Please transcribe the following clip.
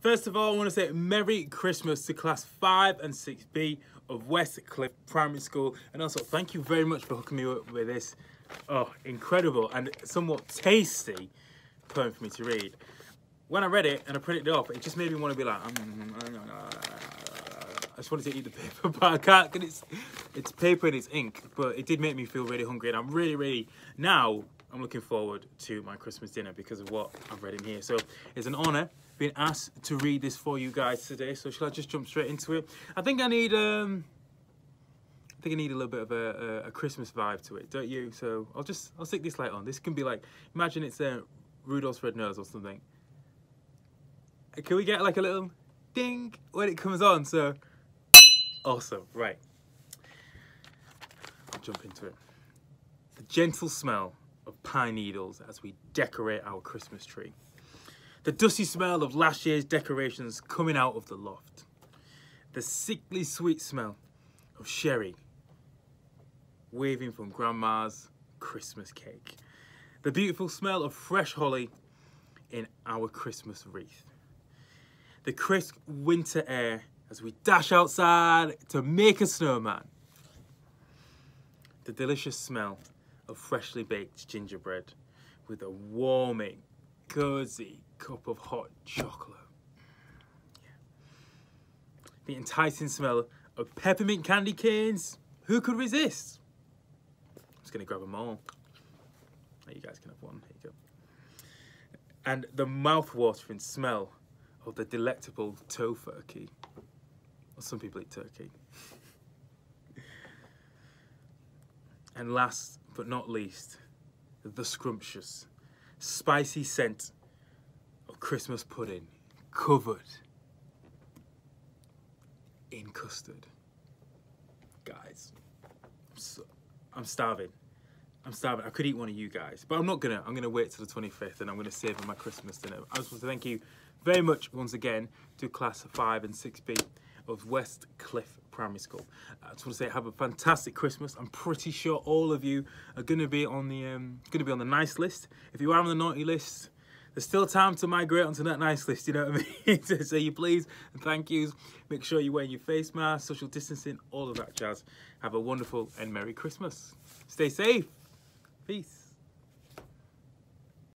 First of all, I want to say Merry Christmas to Class 5 and 6B of West Cliff Primary School. And also, thank you very much for hooking me up with this oh, incredible and somewhat tasty poem for me to read. When I read it and I printed it off, it just made me want to be like, mm, I just wanted to eat the paper, but I can't because it's, it's paper and it's ink. But it did make me feel really hungry, and I'm really, really now I'm looking forward to my Christmas dinner because of what I've read in here. So it's an honour being asked to read this for you guys today. So shall I just jump straight into it? I think I need um I think I need a little bit of a, a, a Christmas vibe to it, don't you? So I'll just I'll stick this light on. This can be like imagine it's a uh, Rudolph's red nose or something. Can we get like a little ding when it comes on? So awesome, right. I'll jump into it. The gentle smell of pine needles as we decorate our Christmas tree. The dusty smell of last year's decorations coming out of the loft. The sickly sweet smell of sherry waving from grandma's Christmas cake. The beautiful smell of fresh holly in our Christmas wreath. The crisp winter air as we dash outside to make a snowman. The delicious smell of freshly baked gingerbread with a warming, cozy cup of hot chocolate. The enticing smell of peppermint candy canes. Who could resist? I'm just gonna grab them all. You guys can have one. Here you go. And the mouth-watering smell of the delectable tofurkey. Well, some people eat turkey. and last but not least, the scrumptious, spicy scent of Christmas pudding covered in custard. Guys, I'm, so, I'm starving. I'm starving. I could eat one of you guys, but I'm not gonna. I'm gonna wait till the 25th and I'm gonna save my Christmas dinner. I just want to thank you very much once again to class 5 and 6B of West Cliff Primary School. I just want to say have a fantastic Christmas. I'm pretty sure all of you are going to be on the um, going to be on the nice list. If you are on the naughty list, there's still time to migrate onto that nice list, you know what I mean? so you please and thank yous. Make sure you wear your face mask, social distancing, all of that jazz. Have a wonderful and Merry Christmas. Stay safe. Peace.